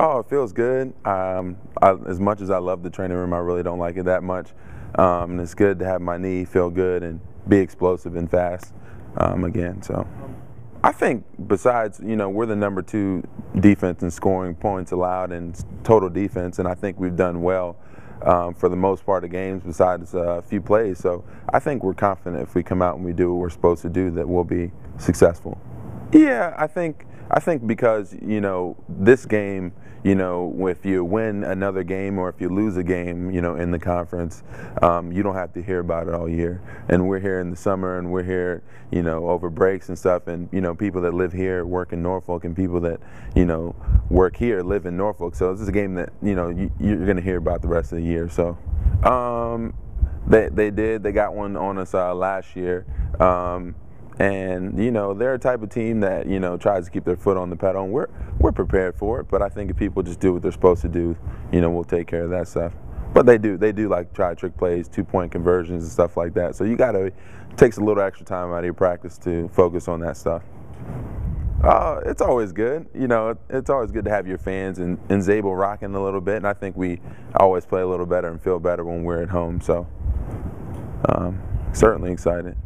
Oh, it feels good. Um, I, as much as I love the training room, I really don't like it that much. Um, and it's good to have my knee feel good and be explosive and fast um, again. So. I think besides, you know, we're the number two defense in scoring points allowed and total defense, and I think we've done well um, for the most part of games besides uh, a few plays. So I think we're confident if we come out and we do what we're supposed to do that we'll be successful. Yeah, I think I think because you know this game, you know, if you win another game or if you lose a game, you know, in the conference, um, you don't have to hear about it all year. And we're here in the summer, and we're here, you know, over breaks and stuff. And you know, people that live here work in Norfolk, and people that you know work here live in Norfolk. So this is a game that you know you, are going to hear about the rest of the year. So. Um, they, they did. They got one on us uh, last year. Um, and you know they're a type of team that you know tries to keep their foot on the pedal, and we're we're prepared for it. But I think if people just do what they're supposed to do, you know, we'll take care of that stuff. But they do they do like try trick plays, two point conversions, and stuff like that. So you got to takes a little extra time out of your practice to focus on that stuff. Uh, it's always good. You know, it's always good to have your fans and, and Zable rocking a little bit. And I think we always play a little better and feel better when we're at home. So, um, certainly excited.